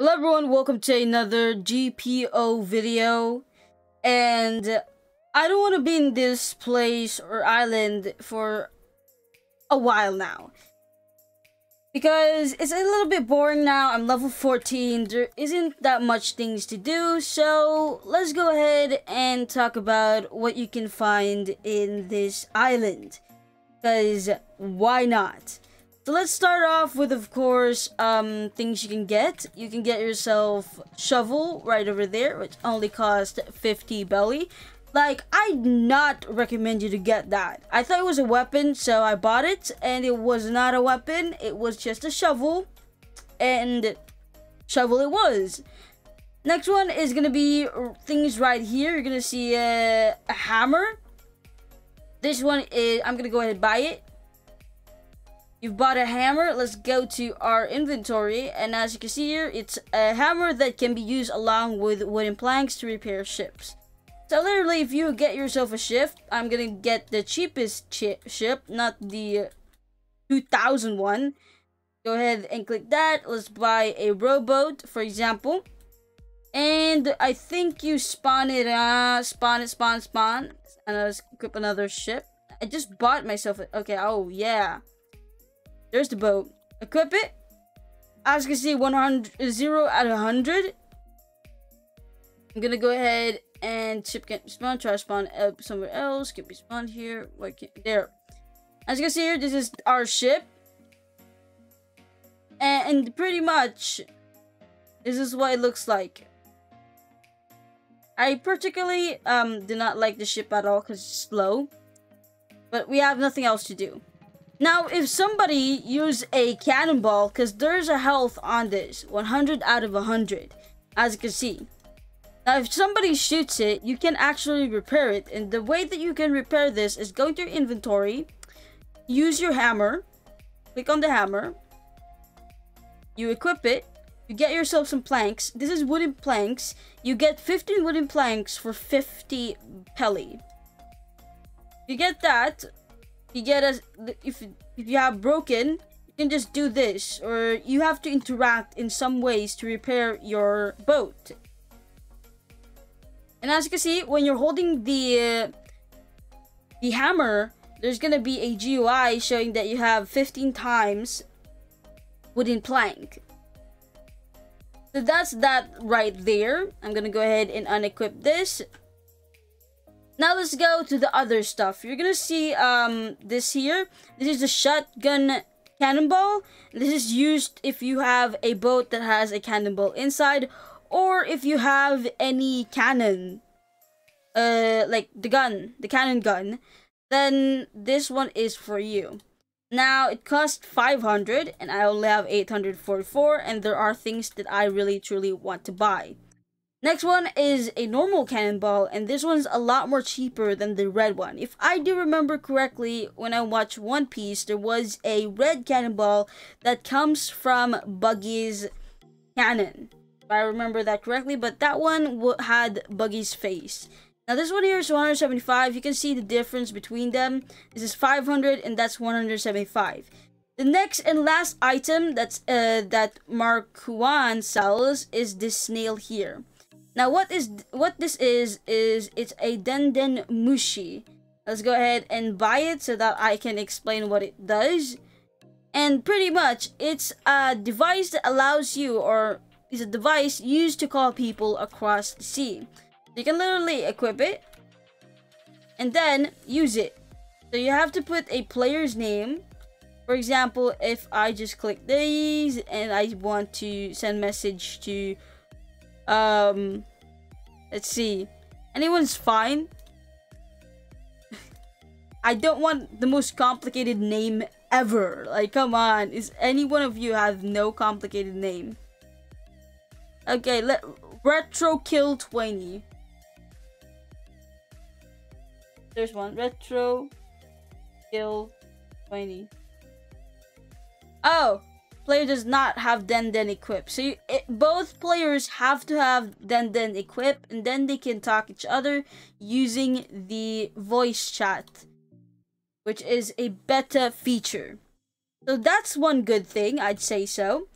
Hello everyone, welcome to another GPO video. And I don't want to be in this place or island for a while now. Because it's a little bit boring now. I'm level 14. There isn't that much things to do. So let's go ahead and talk about what you can find in this island. Because why not? So let's start off with, of course, um, things you can get. You can get yourself shovel right over there, which only cost 50 belly. Like, I'd not recommend you to get that. I thought it was a weapon, so I bought it, and it was not a weapon. It was just a shovel, and shovel it was. Next one is gonna be things right here. You're gonna see a, a hammer. This one is, I'm gonna go ahead and buy it. You've bought a hammer. Let's go to our inventory. And as you can see here, it's a hammer that can be used along with wooden planks to repair ships. So literally, if you get yourself a ship, I'm gonna get the cheapest ship, not the 2000 one. Go ahead and click that. Let's buy a rowboat, for example. And I think you spawn it, uh, spawn it, spawn, spawn. And let's equip another ship. I just bought myself, okay, oh yeah. There's the boat. Equip it. As you can see, 100, 0 out of 100. I'm gonna go ahead and ship can't spawn, try to spawn up somewhere else. Can't be spawned here. Why can't, there. As you can see here, this is our ship. And pretty much, this is what it looks like. I particularly um, do not like the ship at all because it's slow. But we have nothing else to do. Now, if somebody use a cannonball, because there's a health on this, 100 out of 100, as you can see. Now, if somebody shoots it, you can actually repair it. And the way that you can repair this is go to your inventory, use your hammer, click on the hammer, you equip it, you get yourself some planks. This is wooden planks. You get 15 wooden planks for 50 Peli. You get that, you get a if if you have broken you can just do this or you have to interact in some ways to repair your boat. And as you can see when you're holding the uh, the hammer there's gonna be a GUI showing that you have 15 times wooden plank. So that's that right there. I'm gonna go ahead and unequip this now let's go to the other stuff. You're gonna see um this here. This is the shotgun cannonball. This is used if you have a boat that has a cannonball inside or if you have any cannon uh like the gun, the cannon gun, then this one is for you. Now it costs 500 and I only have 844 and there are things that I really truly want to buy. Next one is a normal cannonball, and this one's a lot more cheaper than the red one. If I do remember correctly, when I watched One Piece, there was a red cannonball that comes from Buggy's cannon. If I remember that correctly, but that one had Buggy's face. Now this one here is 175. You can see the difference between them. This is 500 and that's 175. The next and last item that's uh, that Mark sells is this snail here. Now what is what this is is it's a Denden Mushi. Let's go ahead and buy it so that I can explain what it does. And pretty much it's a device that allows you or is a device used to call people across the sea. You can literally equip it and then use it. So you have to put a player's name. For example, if I just click these and I want to send message to um, let's see. Anyone's fine. I don't want the most complicated name ever. Like, come on. Is any one of you have no complicated name? Okay, let Retro Kill 20. There's one. Retro Kill 20. Oh, player does not have Denden equipped. So you, it, both players have to have Denden equipped and then they can talk each other using the voice chat, which is a beta feature. So that's one good thing, I'd say so.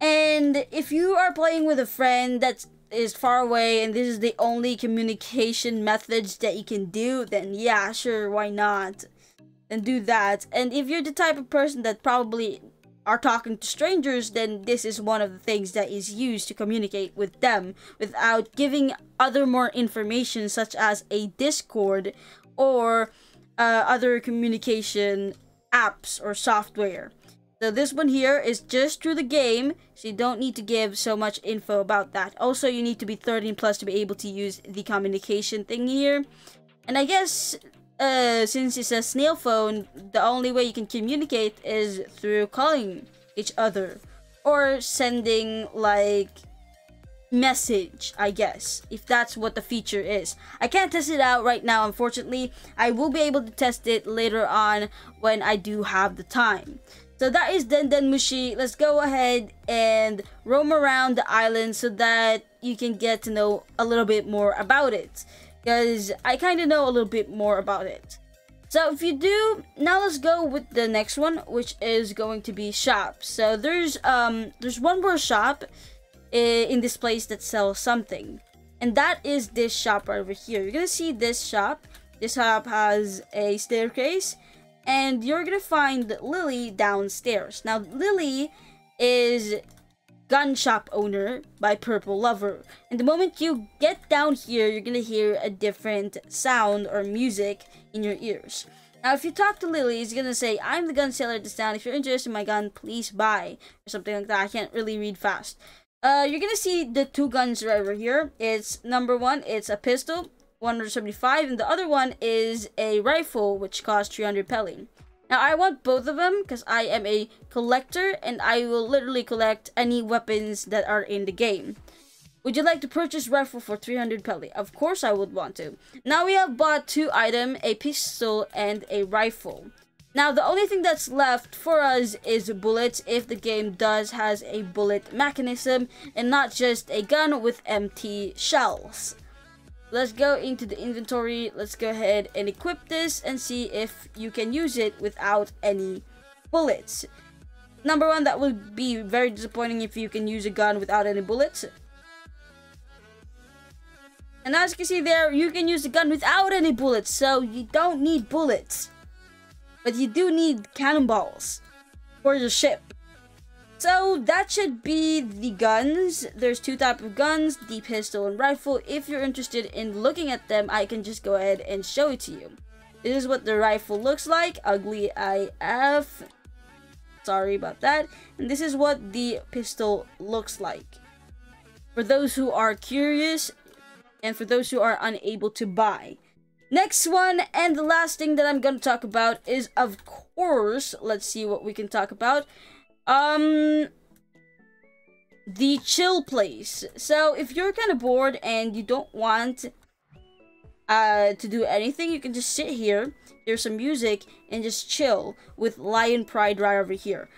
And if you are playing with a friend that is far away and this is the only communication methods that you can do, then yeah, sure, why not? And do that. And if you're the type of person that probably are talking to strangers, then this is one of the things that is used to communicate with them without giving other more information such as a Discord or uh, other communication apps or software. So this one here is just through the game, so you don't need to give so much info about that. Also, you need to be 13 plus to be able to use the communication thing here. And I guess, uh, since it's a snail phone, the only way you can communicate is through calling each other. Or sending, like, message, I guess, if that's what the feature is. I can't test it out right now, unfortunately. I will be able to test it later on when I do have the time. So that is Den Mushi. Let's go ahead and roam around the island so that you can get to know a little bit more about it. Because I kind of know a little bit more about it. So if you do, now let's go with the next one, which is going to be shop. So there's um there's one more shop in this place that sells something. And that is this shop right over here. You're gonna see this shop. This shop has a staircase and you're gonna find Lily downstairs. Now, Lily is gun shop owner by Purple Lover. And the moment you get down here, you're gonna hear a different sound or music in your ears. Now, if you talk to Lily, he's gonna say, I'm the gun seller at this town. If you're interested in my gun, please buy. Or something like that. I can't really read fast. Uh, you're gonna see the two guns right over here. It's number one, it's a pistol. 175 and the other one is a rifle which costs 300 Peli. Now I want both of them because I am a collector and I will literally collect any weapons that are in the game. Would you like to purchase rifle for 300 Peli? Of course I would want to. Now we have bought two items, a pistol and a rifle. Now the only thing that's left for us is bullets if the game does has a bullet mechanism and not just a gun with empty shells. Let's go into the inventory. Let's go ahead and equip this and see if you can use it without any bullets. Number one, that would be very disappointing if you can use a gun without any bullets. And as you can see there, you can use the gun without any bullets, so you don't need bullets. But you do need cannonballs for your ship. So that should be the guns. There's two type of guns, the pistol and rifle. If you're interested in looking at them, I can just go ahead and show it to you. This is what the rifle looks like, ugly IF. Sorry about that. And this is what the pistol looks like. For those who are curious, and for those who are unable to buy. Next one, and the last thing that I'm going to talk about is, of course, let's see what we can talk about. Um, the chill place. So if you're kind of bored and you don't want uh, to do anything, you can just sit here, hear some music, and just chill with Lion Pride right over here.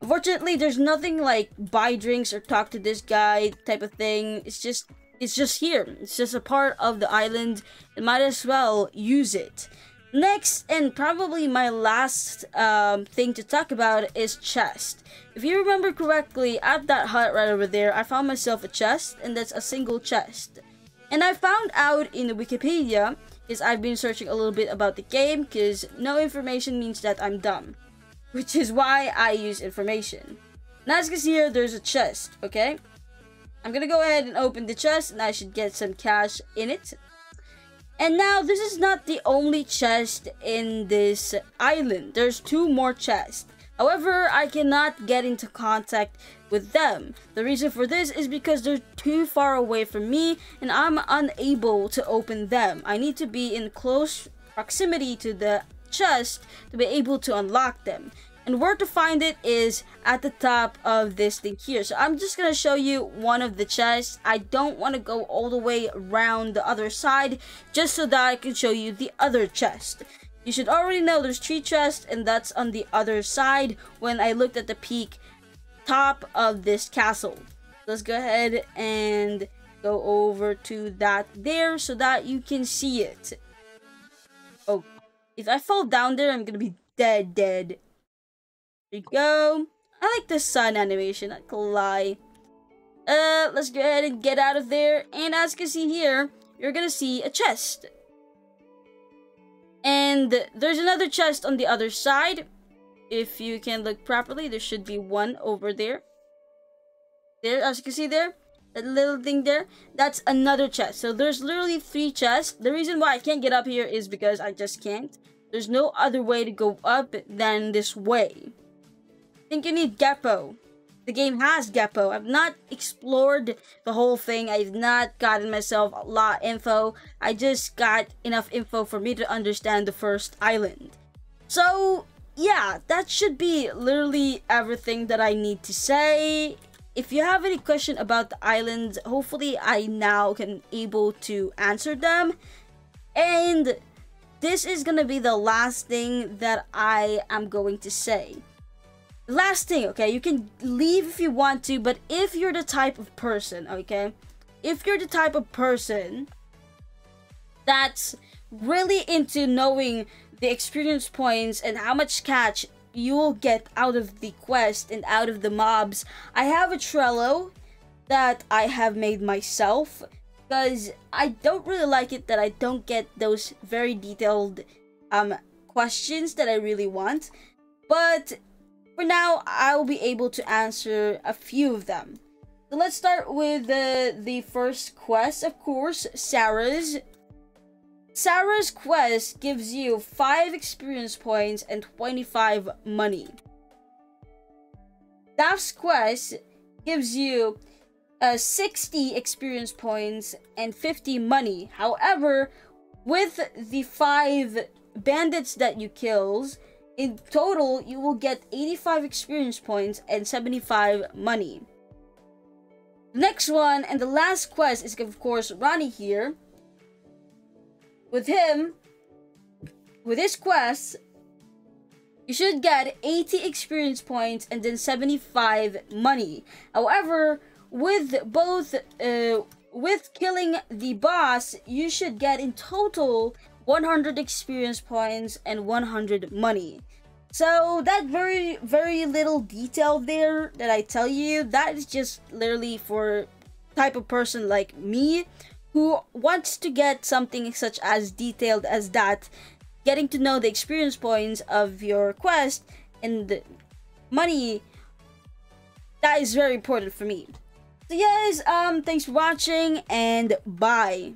Unfortunately, there's nothing like buy drinks or talk to this guy type of thing. It's just it's just here. It's just a part of the island and might as well use it. Next, and probably my last um, thing to talk about is chest. If you remember correctly, at that hut right over there, I found myself a chest, and that's a single chest. And I found out in the Wikipedia, because I've been searching a little bit about the game, because no information means that I'm dumb. Which is why I use information. Now as you can see here, there's a chest, okay? I'm gonna go ahead and open the chest, and I should get some cash in it. And now, this is not the only chest in this island. There's two more chests. However, I cannot get into contact with them. The reason for this is because they're too far away from me and I'm unable to open them. I need to be in close proximity to the chest to be able to unlock them. And where to find it is at the top of this thing here. So I'm just going to show you one of the chests. I don't want to go all the way around the other side just so that I can show you the other chest. You should already know there's three chests and that's on the other side when I looked at the peak top of this castle. Let's go ahead and go over to that there so that you can see it. Oh, if I fall down there, I'm gonna be dead, dead. You go. I like the sun animation, not gonna lie. Uh, let's go ahead and get out of there. And as you can see here, you're gonna see a chest. And there's another chest on the other side. If you can look properly, there should be one over there. There, as you can see there, that little thing there, that's another chest. So there's literally three chests. The reason why I can't get up here is because I just can't. There's no other way to go up than this way. Think you need Geppo. The game has Geppo. I've not explored the whole thing. I've not gotten myself a lot of info. I just got enough info for me to understand the first island. So, yeah, that should be literally everything that I need to say. If you have any question about the islands, hopefully I now can able to answer them. And this is gonna be the last thing that I am going to say. Last thing, okay, you can leave if you want to, but if you're the type of person, okay, if you're the type of person that's really into knowing the experience points and how much catch you'll get out of the quest and out of the mobs, I have a Trello that I have made myself because I don't really like it that I don't get those very detailed um questions that I really want. But for now, I will be able to answer a few of them. So let's start with the, the first quest, of course, Sarah's. Sarah's quest gives you 5 experience points and 25 money. Daph's quest gives you uh, 60 experience points and 50 money. However, with the 5 bandits that you kills, in total, you will get 85 experience points and 75 money. The next one and the last quest is of course Ronnie here. With him, with his quest, you should get 80 experience points and then 75 money. However, with both, uh, with killing the boss, you should get in total 100 experience points and 100 money. So that very, very little detail there that I tell you, that is just literally for type of person like me who wants to get something such as detailed as that, getting to know the experience points of your quest and money, that is very important for me. So guys, um, thanks for watching and bye.